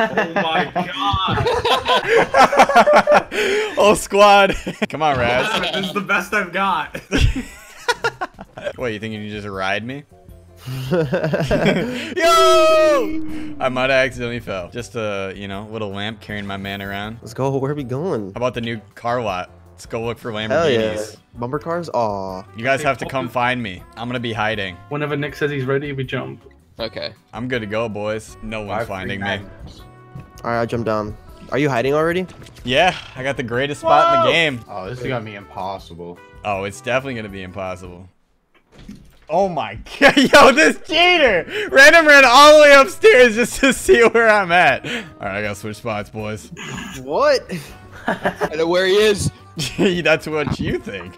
Oh my god! oh squad. Come on, Raz. this is the best I've got. what, you think you can just ride me? Yo! I might have accidentally fell. Just a, you know, little lamp carrying my man around. Let's go. Where are we going? How about the new car lot? Let's go look for Hell Lamborghinis. yeah. Bumper cars? Aw. You guys have to come find me. I'm gonna be hiding. Whenever Nick says he's ready, we jump. Okay. I'm good to go, boys. No one's finding me. Alright, I'll jump down. Are you hiding already? Yeah, I got the greatest spot in the game. Oh, this is gonna be impossible. Oh, it's definitely gonna be impossible. Oh my god, yo, this cheater! Random ran all the way upstairs just to see where I'm at. Alright, I gotta switch spots, boys. What? I know where he is. That's what you think.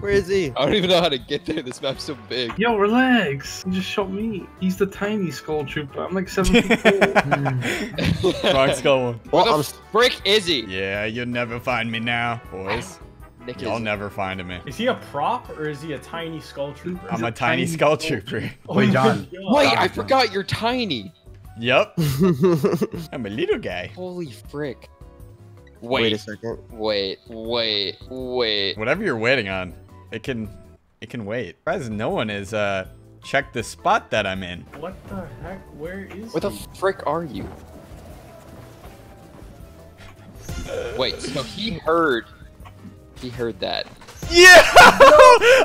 Where is he? I don't even know how to get there. This map's so big. Yo, relax. You just shot me. He's the tiny skull trooper. I'm like seven feet tall. Wrong skull one. Where Well, I'm the frick is he? Yeah, you'll never find me now, boys. Ah, Nick Y'all is. never find me. Is he a prop or is he a tiny skull trooper? I'm a a tiny tiny skull skull trooper. Oh Wait, John. Wait, I forgot you're tiny. Yup. I'm a little guy. Holy frick. Wait Wait, a second. wait, wait, wait. Whatever you're waiting on, it can it can wait. Surprised no one is uh checked the spot that I'm in. What the heck? Where is Where the he? frick are you? Wait, so he heard. He heard that. Yeah!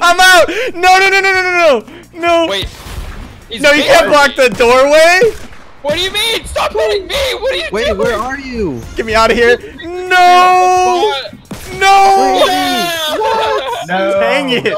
I'm out! No no no no no no no! No! Wait. he's no, you can't bigger. block the doorway! What do you mean? Stop hitting me! What are you Wait, doing? where are you? Get me out of here! No! What? No! Yeah! No. Dang it!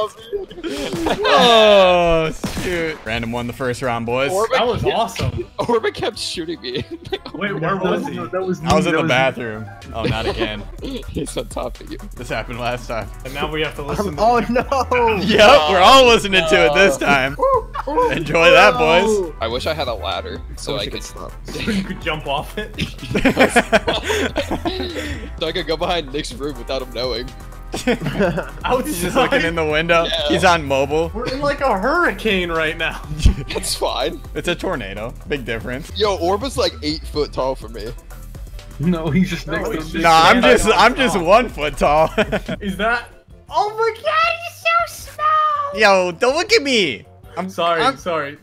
Oh shoot! Random won the first round, boys. Orbit, That was awesome. Orbit kept shooting me. Wait, where was he? That was I was in that the bathroom. Oh, not again. He's on top of you. This happened last time. And now we have to listen to Oh no! Yep, we're all listening to it this uh, time. Enjoy that, boys. I wish I had a ladder so I wish could, stop. you could jump off it. so I could go behind Nick's room without him knowing. Outside. He's just looking in the window. Yeah. He's on mobile. We're in like a hurricane right now. That's fine. It's a tornado. Big difference. Yo, Orba's like eight foot tall for me. No, he's just No, next to me. Nah, I'm just I'm I'm just tall. one foot tall. Is that? Oh my god, he's so small. Yo, don't look at me. I'm Sorry, I'm, sorry.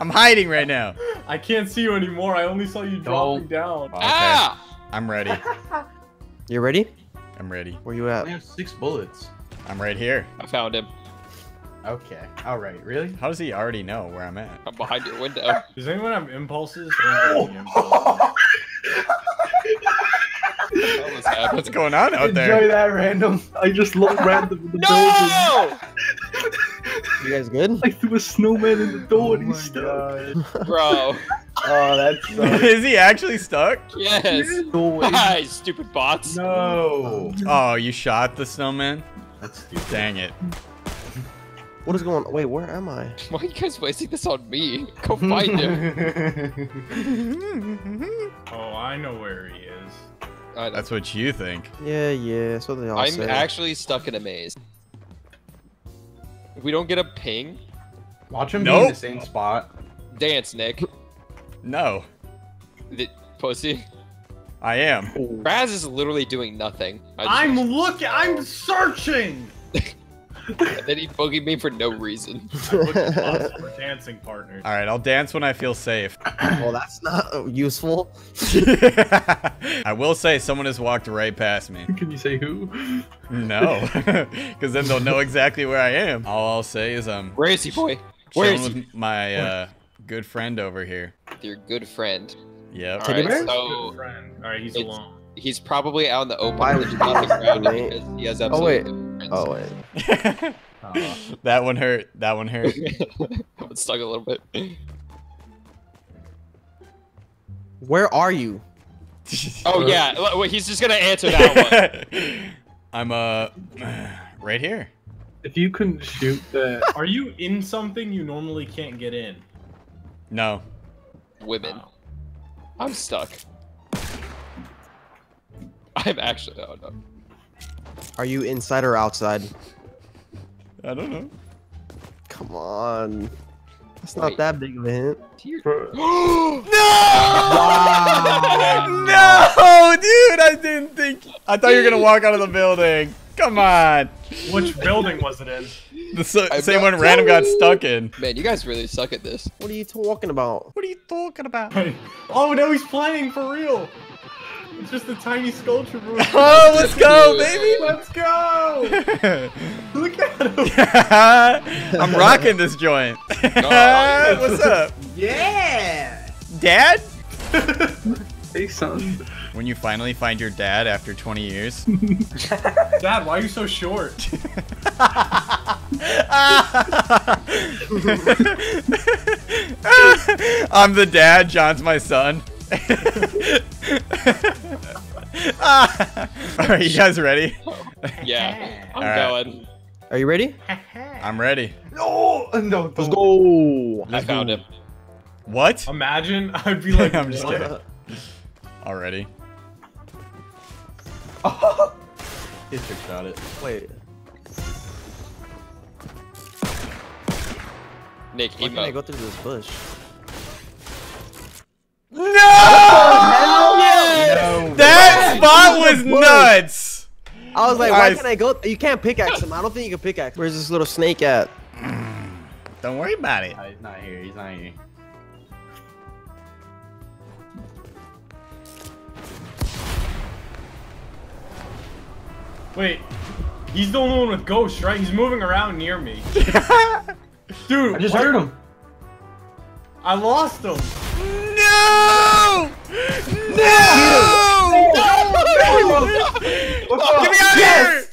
I'm hiding right now. I can't see you anymore. I only saw you dropping down. Okay, Ah! I'm ready. You ready? I'm ready. Where you at? only have six bullets. I'm right here. I found him. Okay. All right. Really? How does he already know where I'm at? I'm behind your window. Does anyone have impulses? Anyone impulses? What was happening? What's going on out Enjoy there? that random. I just looked random in the No! You guys good? building. I threw a snowman in the oh door and Oh he's stuck. God. Bro. Oh, that's Is he actually stuck? Yes. Doorway. Hi, stupid bots. no. Oh, you shot the snowman? That's stupid. Dang it. What is going on? Wait, where am I? Why are you guys wasting this on me? Go find him. Oh, I know where he is. I. That's what you think. Yeah, yeah, that's what they all I'm say. actually stuck in a maze. If we don't get a ping, Watch him be in the same spot. dance, Nick. No, The pussy. I am. Raz is literally doing nothing. I'm looking. I'm searching. and then he boogied me for no reason. Look We're dancing partners. All right, I'll dance when I feel safe. well, that's not uh, useful. I will say someone has walked right past me. Can you say who? No, because then they'll know exactly where I am. All I'll say is I'm Where is he, boy? Where is he? with my uh, good friend over here. Your good friend. Yep. Alright, bear? Good so friend. All right, he's alone. he's probably out in the open Why on the is he nothing around because he has Oh, absolutely wait. No. Oh wait. Oh. that one hurt. That one hurt. I'm stuck a little bit. Where are you? Oh yeah, wait, he's just gonna answer that one. I'm uh right here. If you couldn't shoot that, Are you in something you normally can't get in? No. Women. I'm stuck. I'm actually. Oh no. Are you inside or outside? I don't know. Come on. That's not Wait. that big of a hint. Dear- bro, No! Dude, I didn't think. I thought you were gonna walk out of the building. Come on. Which building was it in? The so, I'm same not one random got stuck in. Man, you guys really suck at this. What are you talking about? What are you talking about? Oh, no, he's playing for real. It's just a tiny sculpture. bro. Oh, let's go, baby. Let's go. Look at him. I'm rocking this joint. Oh, What's up, Yeah. Dad? Hey, son. When you finally find your dad after 20 years. Dad, why are you so short? I'm the dad. John's my son. Are you guys ready? Yeah, I'm All right. going. Are you ready? I'm ready. No, no. Let's go. I found him. What? Imagine I'd be like, I'm just what? kidding. Already. He trick shot it. Wait. Nick, Why can't I go through this bush? Spot was nuts. I was like, why Guys. can't I go? You can't pickaxe him. I don't think you can pickaxe. Where's this little snake at? Don't worry about it. Nah, He's not here. He's not here. Wait, he's the only one with ghosts, right? He's moving around near me. Dude, I just what- heard him. I lost him. No! No! Get me out of here!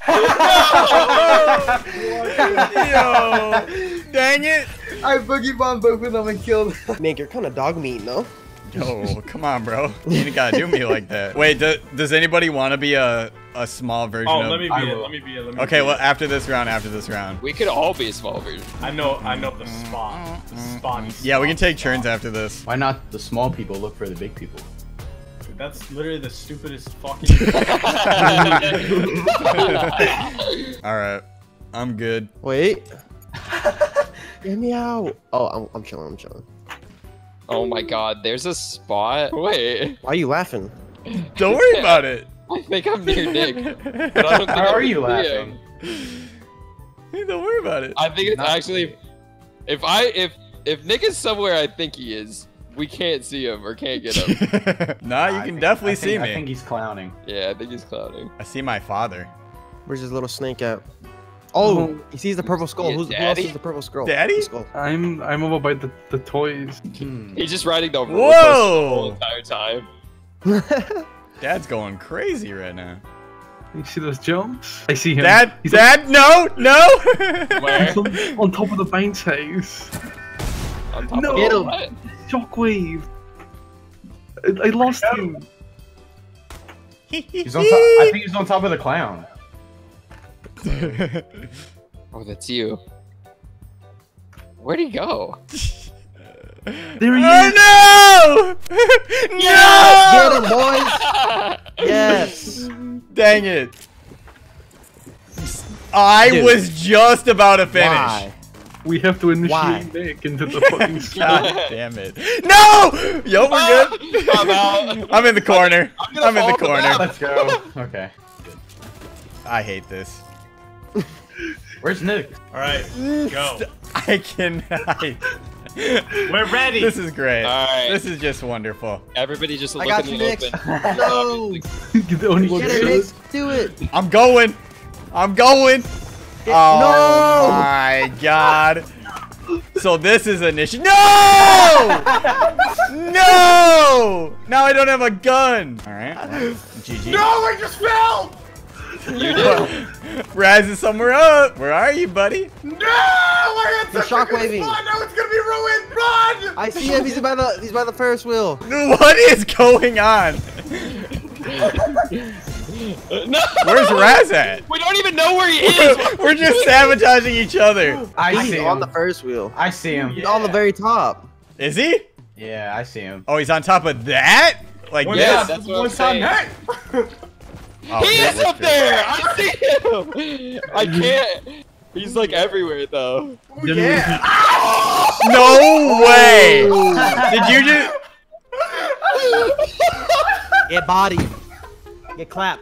Yo! Dang it! I boogie bombed both of them and killed. Nick, you're kind of dog meat, no? Yo, come on, bro. You ain't gotta do me like that. Wait, do, does anybody want to be a, a small version Oh, of... let me be I it. will. Let me be it. Let me Okay, be well, it. after this round, after this round. We could all be a small version. I know, I know the spot. The spot. Yeah, we can take turns after this. Why not the small people look for the big people? That's literally the stupidest fucking. Alright. I'm good. Wait. Get me out. Oh, I'm, I'm chilling. I'm chilling. oh my god, there's a spot. Wait, Why are you laughing? Don't worry about it. I think I'm near Nick. But I don't think How I'm are you near laughing? Hey, Don't worry about it. I think it's Not- actually. If I if if Nick is somewhere I think he is, we can't see him or can't get him. nah, you I can think- definitely think- see me. I think he's clowning. yeah, I think he's clowning. I see my father. Where's this little snake at? Oh, Oh. he sees the purple skull. Yeah, Who's, who else Daddy? sees the purple skull? Daddy? The skull. I'm I'm over by the, the toys. Hmm. He's just riding the roller coaster the whole Whoa! entire time. Dad's going crazy right now. You see those jumps? I see him. Dad, He's Dad, no, no! Where? on, on top of the bounce house. On top No. of Get him. what? Shockwave. I, I lost him. He's on top. I think he's on top of the clown. Oh, that's you. Where'd he go? There he oh is. no! Get no! him, boys! Yes. Dang it! I Dude. was just about to finish. Why? We have to initiate Why? Nick into the fucking God sky. damn it! No! Yo, we're good. I'm out. I'm in the corner. I'm I'm in the fall the corner. Let's go. Okay. I hate this. Where's Nick? All right, go. I cannot. We're ready. This is great. Alright. This is just wonderful. Everybody just I look got in the Nick. open. No. You're the only one Get that it, Do it. I'm going. I'm going. Get- oh no. my god. So this is initiative. No! no! Now I don't have a gun. All right. well, GG. no, I just fell. You did. Raz is somewhere up. Where are you, buddy? No, I got They're shockwaving. Now it's gonna be ruined. Run. I see him. He's by the. He's by the Ferris wheel. What is going on? no. Where's Raz at? We don't even know where he is. We're just sabotaging each other. I He's see on the Ferris wheel. I see him. He's on the very top. Is he? Yeah, I see him. Oh, he's on top of that? Like One Yeah, this? that's what I'm one time saying. Hit. Oh, he is up true. there. I see him. I can't. He's like everywhere though. Oh, yeah. No way! Did you just? Get body. Get clapped.